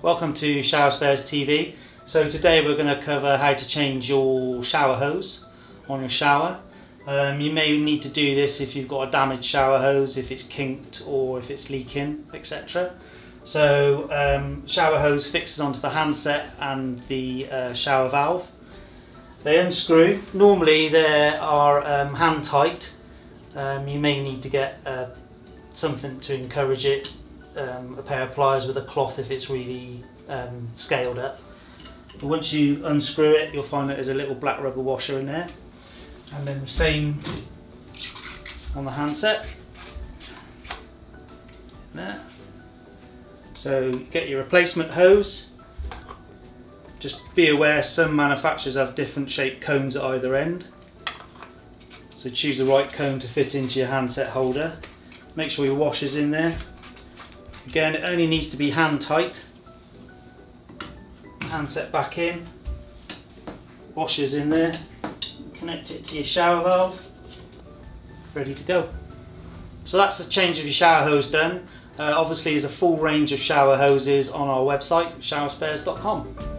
Welcome to Shower Spares TV. So today we're going to cover how to change your shower hose on your shower. Um, you may need to do this if you've got a damaged shower hose, if it's kinked or if it's leaking, etc. So um, shower hose fixes onto the handset and the uh, shower valve. They unscrew. Normally they are um, hand tight. Um, you may need to get uh, something to encourage it um, a pair of pliers with a cloth if it's really um, scaled up. But once you unscrew it, you'll find that there's a little black rubber washer in there. And then the same on the handset. There. So get your replacement hose. Just be aware some manufacturers have different shaped cones at either end. So choose the right cone to fit into your handset holder. Make sure your washer's in there Again, it only needs to be hand tight. Hand set back in. Washers in there. Connect it to your shower valve. Ready to go. So that's the change of your shower hose done. Uh, obviously there's a full range of shower hoses on our website, showerspares.com.